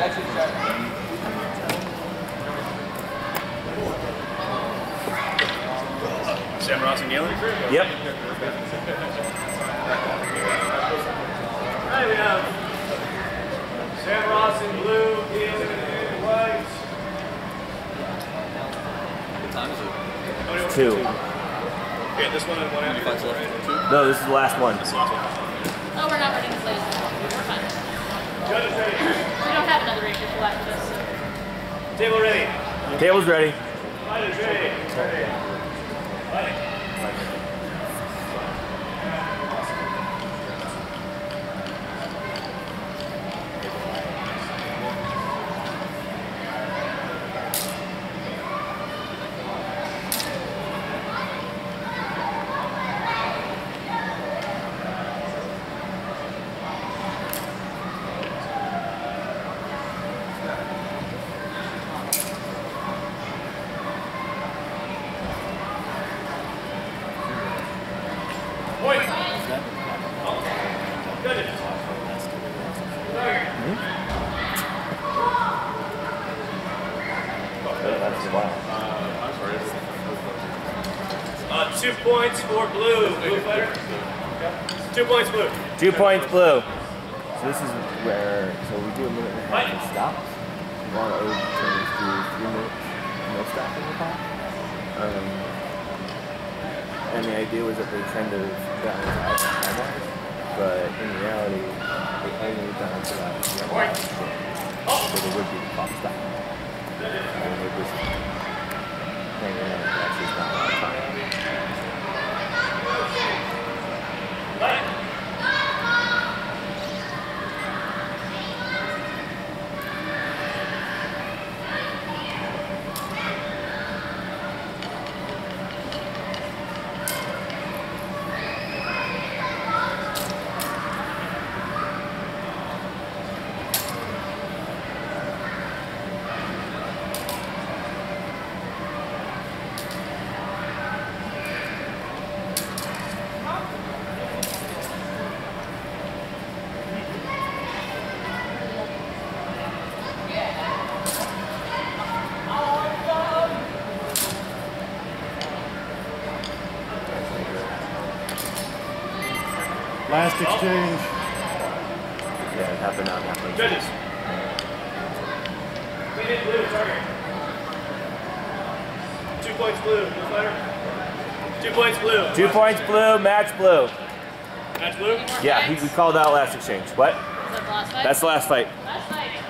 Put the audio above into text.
Sam Ross and Nealon? Yep. Right, we have Sam Ross in blue, Ian in white. What time is it? Two. Okay, this one and one after. Five left. Two. No, this is the last one. This last one. Oh, we're not running the plays. We're fine. Judges ready. We don't have another race ritual after this. So. Table ready. Table's ready. Ready. Ready. Uh, two points for blue. Blue fighter. Two points blue. Two points blue. So this is where, so we do a minute and a half and stops. We want to overturn this three minutes, no stopping the clock. Um, and the idea was that they kind of into out time but in they only got into that one So there would be the clock stop. And they're just hanging out, that's just not a lot of time. Last exchange. Yeah, it happened on happening. Judges. Clean in blue, target. Two points blue. Blue fighter. Two points blue. Two points blue, match blue. Match blue. Yeah, he, we called out last exchange. What? Is that the last fight? That's the last fight. last fight.